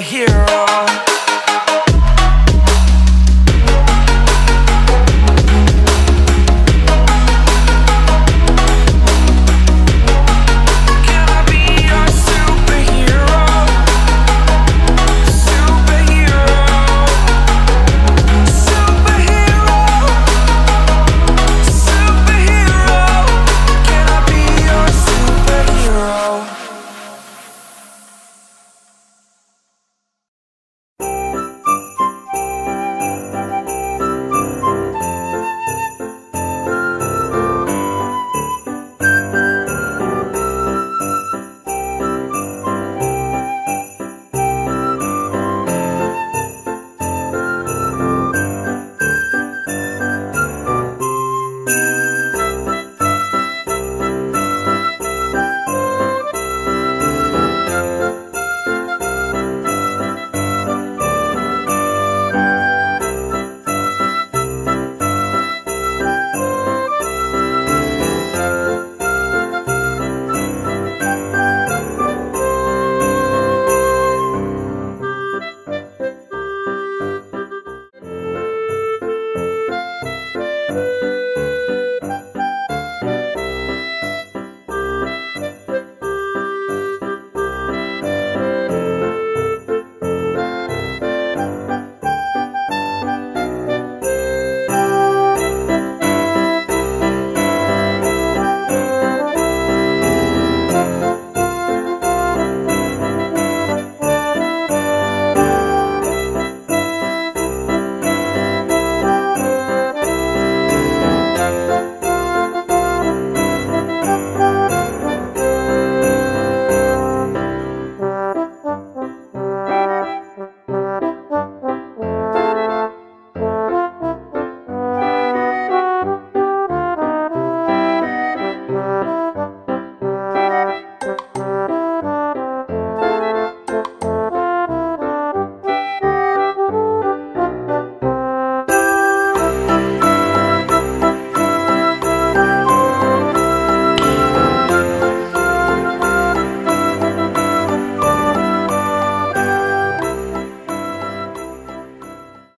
hero.